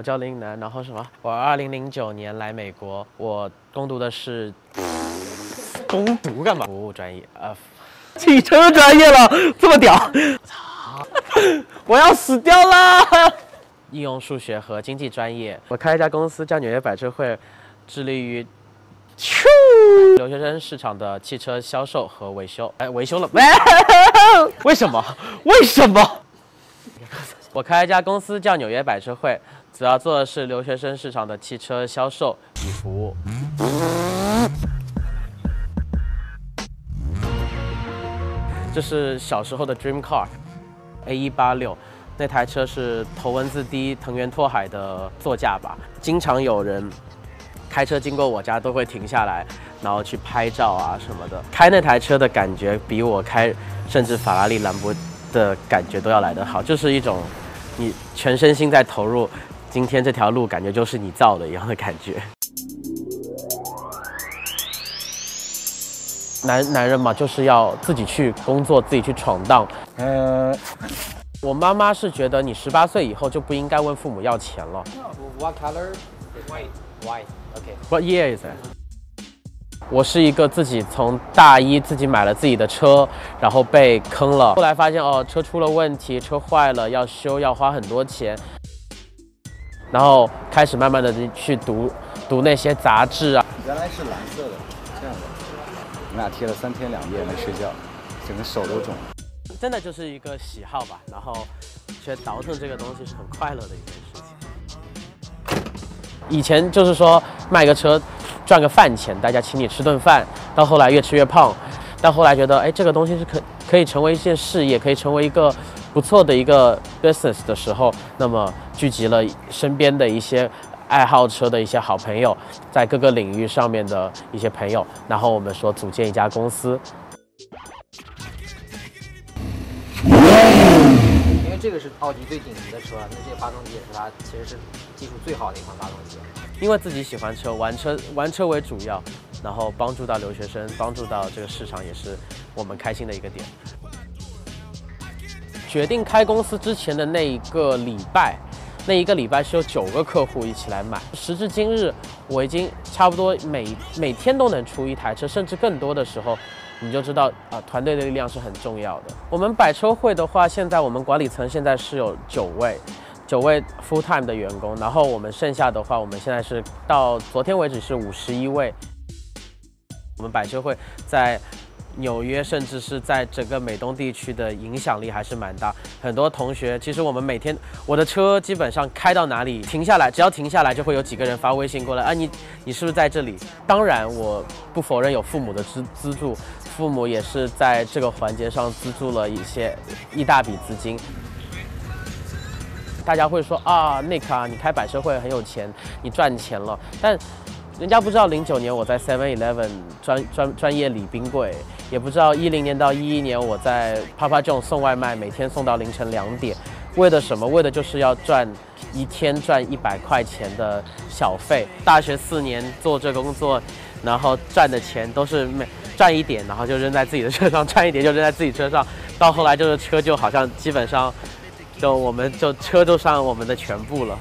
我叫林楠，然后什么？我二零零九年来美国，我攻读的是 攻读干嘛？服务专业，呃，汽车专业了，这么屌！操，我要死掉了！应用数学和经济专业，我开一家公司叫纽约百车汇，致力于。留学生市场的汽车销售和维修，哎，维修了，为什么？为什么？我开一家公司叫纽约百车汇，主要做的是留学生市场的汽车销售与服务。这是小时候的 dream car，A 一八六，那台车是头文字 D 藤原拓海的座驾吧，经常有人。开车经过我家都会停下来，然后去拍照啊什么的。开那台车的感觉比我开甚至法拉利、兰博的感觉都要来得好，就是一种你全身心在投入，今天这条路感觉就是你造的一样的感觉。男男人嘛，就是要自己去工作，自己去闯荡。呃，我妈妈是觉得你十八岁以后就不应该问父母要钱了。What color? White. White. Okay. What year is it? 我是一个自己从大一自己买了自己的车，然后被坑了。后来发现哦，车出了问题，车坏了要修，要花很多钱。然后开始慢慢的去读读那些杂志啊。原来是蓝色的，这样的。我们俩贴了三天两夜没睡觉，整个手都肿了。真的就是一个喜好吧，然后觉得倒腾这个东西是很快乐的一件事情。以前就是说卖个车赚个饭钱，大家请你吃顿饭。到后来越吃越胖，到后来觉得哎，这个东西是可可以成为一件事业，可以成为一个不错的一个 business 的时候，那么聚集了身边的一些爱好车的一些好朋友，在各个领域上面的一些朋友，然后我们说组建一家公司。这个是奥迪最顶级的车，那这个发动机也是它其实是技术最好的一款发动机。因为自己喜欢车，玩车玩车为主要，然后帮助到留学生，帮助到这个市场，也是我们开心的一个点。决定开公司之前的那一个礼拜，那一个礼拜是有九个客户一起来买。时至今日，我已经差不多每每天都能出一台车，甚至更多的时候。你就知道啊，团队的力量是很重要的。我们百车会的话，现在我们管理层现在是有九位，九位 full time 的员工，然后我们剩下的话，我们现在是到昨天为止是五十一位。我们百车会在。纽约甚至是在整个美东地区的影响力还是蛮大。很多同学，其实我们每天我的车基本上开到哪里停下来，只要停下来就会有几个人发微信过来，啊你你是不是在这里？当然我不否认有父母的资资助，父母也是在这个环节上资助了一些一大笔资金。大家会说啊，Nick 啊，你开百车会很有钱，你赚钱了，但。人家不知道零九年我在 Seven Eleven 专专专业礼冰柜，也不知道一零年到一一年我在 Papa John 送外卖，每天送到凌晨两点，为的什么？为的就是要赚一天赚一百块钱的小费。大学四年做这工作，然后赚的钱都是每赚一点，然后就扔在自己的车上，赚一点就扔在自己车上，到后来就是车就好像基本上，就我们就车就上我们的全部了。